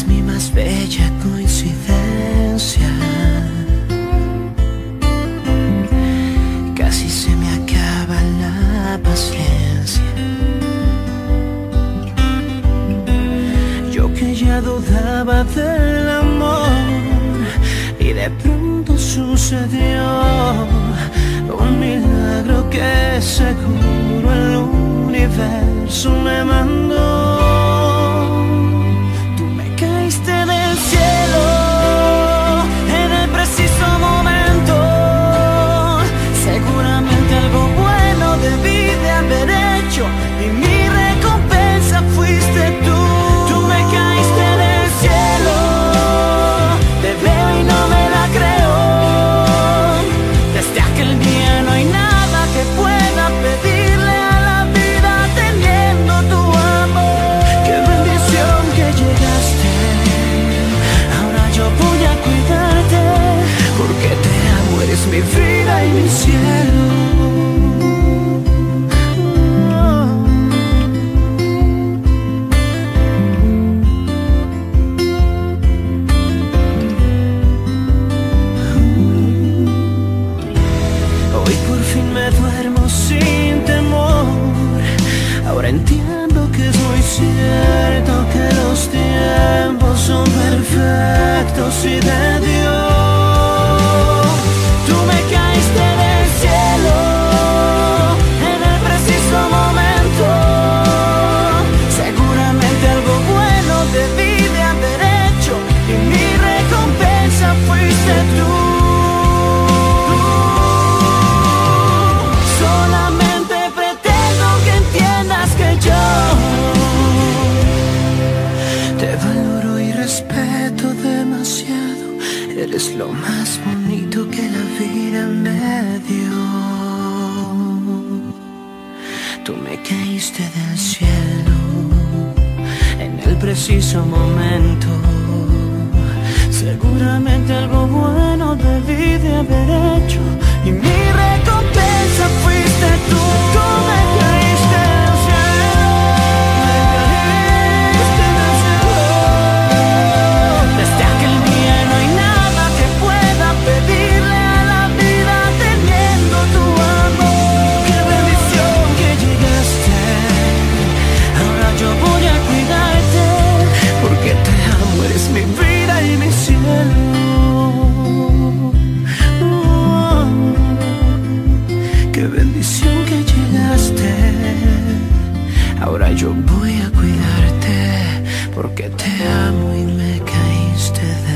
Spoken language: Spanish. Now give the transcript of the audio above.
es mi más bella coincidencia. Casi se me acaba la paciencia. Yo que ya dudaba del amor y de pronto sucedió un milagro que seguro el universo me mandó. Sin temor. Ahora entiendo que es muy cierto que los tiempos son perfectos y de respeto demasiado. Eres lo más bonito que la vida me dio. Tú me caíste del cielo en el preciso momento. Seguramente algo bueno debí de haber hecho y mi recompensa porque te amo y me caíste del